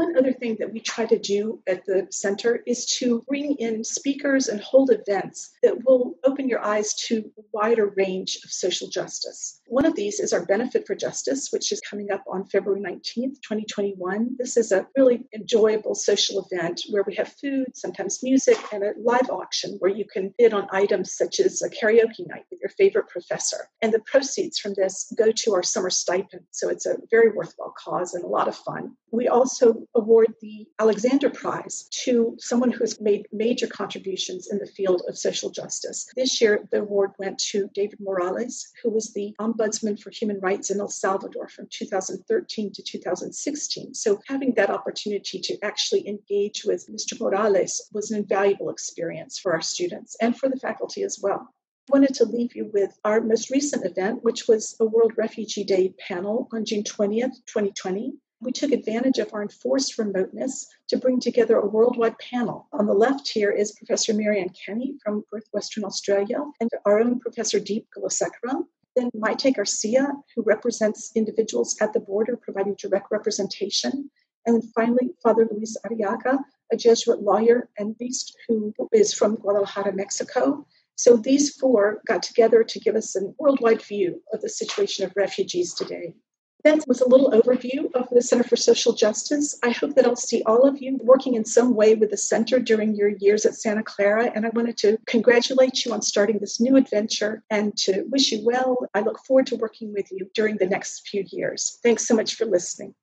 One other thing that we try to do at the center is to bring in speakers and hold events that will open your eyes to a wider range of social justice. One of these is our Benefit for Justice, which is coming up on February 19th, 2021. This is a really enjoyable social event where we have food, sometimes music, and a live auction where you can bid on items such as a karaoke night with your favorite professor. And the proceeds from this go to our summer stipend. So it's a very worthwhile cause and a lot of fun. We also award the Alexander Prize to someone who has made major contributions in the field of social justice. This year, the award went to David Morales, who was the Ombudsman for Human Rights in El Salvador from 2013 to 2016. So, having that opportunity to actually engage with Mr. Morales was an invaluable experience for our students and for the faculty as well I wanted to leave you with our most recent event, which was a World Refugee Day panel on June 20th, 2020. We took advantage of our enforced remoteness to bring together a worldwide panel. On the left here is Professor Marianne Kenny from Western Australia and our own Professor Deep Gulasekaram. Then Maite Garcia, who represents individuals at the border, providing direct representation. And then finally, Father Luis Arriaga, a Jesuit lawyer and priest who is from Guadalajara, Mexico. So these four got together to give us a worldwide view of the situation of refugees today. That was a little overview of the Center for Social Justice. I hope that I'll see all of you working in some way with the center during your years at Santa Clara. And I wanted to congratulate you on starting this new adventure and to wish you well. I look forward to working with you during the next few years. Thanks so much for listening.